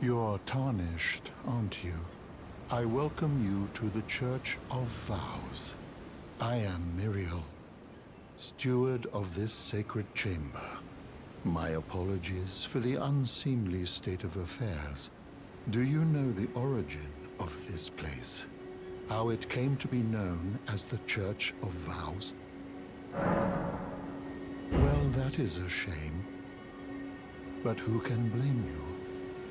You're tarnished, aren't you? I welcome you to the Church of Vows. I am Miriel, steward of this sacred chamber. My apologies for the unseemly state of affairs. Do you know the origin of this place? How it came to be known as the Church of Vows? Well, that is a shame. But who can blame you?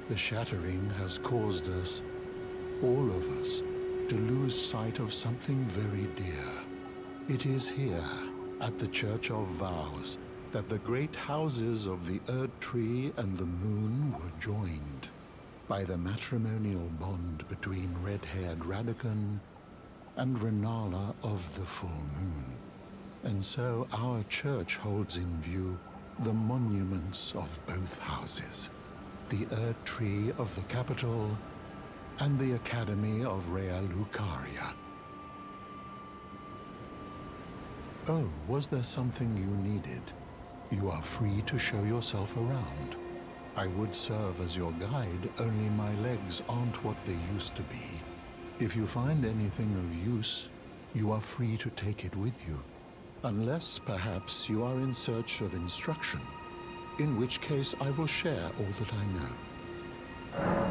The shattering has caused us, all of us, to lose sight of something very dear. It is here, at the Church of Vows, that the great houses of the Erd Tree and the Moon were joined by the matrimonial bond between red-haired Radagon and Rennala of the Full Moon. And so our church holds in view the monuments of both houses, the Erd Tree of the capital and the Academy of Raya Lucaria. Oh, was there something you needed? You are free to show yourself around. I would serve as your guide, only my legs aren't what they used to be. If you find anything of use, you are free to take it with you. Unless, perhaps, you are in search of instruction, in which case I will share all that I know.